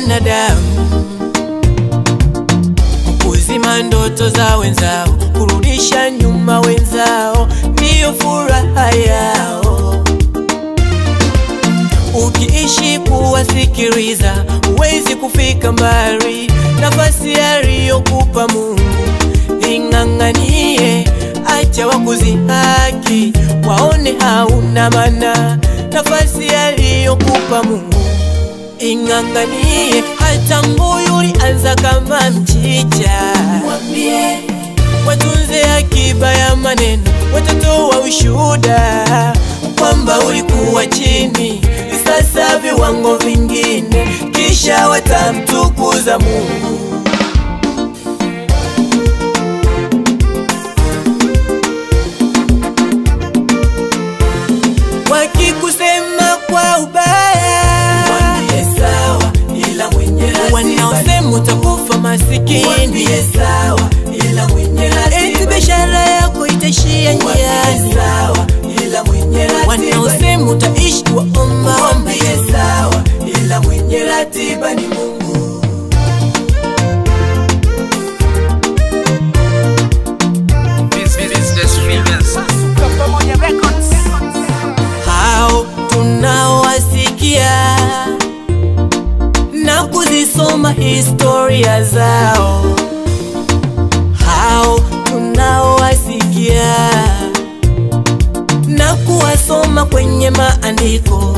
binadamu kuzima ndoto za wenzao, kurudisha nyuma wenzao, ndiyo furaha yao. Ukiishi kuwasikiliza, huwezi kufika mbali. Nafasi aliyokupa Mungu ing'ang'anie, acha wakuzihaki waone hauna mana Nafasi aliyokupa Mungu ing'ang'anie, hata mbuyu ulianza kama mchicha. Mwambie watunze akiba ya maneno, watoto wa ushuhuda kwamba ulikuwa chini, sasa viwango vingine, kisha watamtukuza Mungu. Kuzisoma historia zao, hao tunaowasikia na kuwasoma kwenye maandiko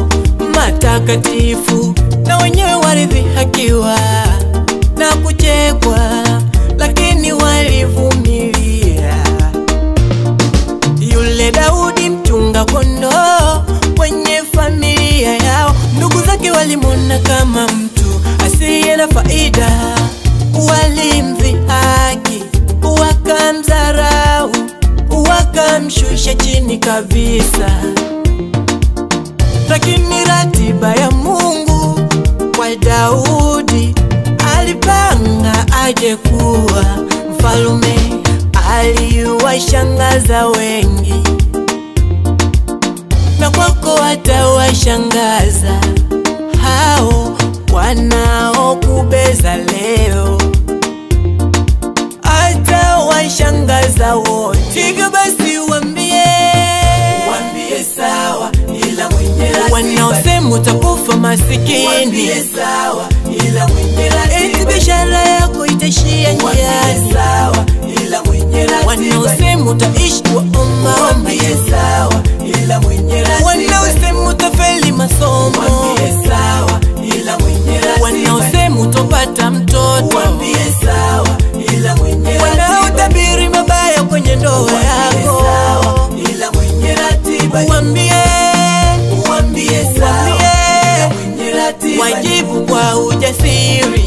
matakatifu, na wenyewe walidhihakiwa na faida, walimdhihaki, wakamdharau, wakamshusha chini kabisa. Lakini ratiba ya Mungu kwa Daudi alipanga aje kuwa mfalume, aliwashangaza wengi, na kwako watawashangaza hao wanaokubeza leo, atawashangaza wote. Hivyo basi wambie. Wambie sawa, ila mwenye wanaosema utakufa masikini. Sawa, ila mwenye eti biashara yako itaishia njiani, sawa, ila Mungu kwa ujasiri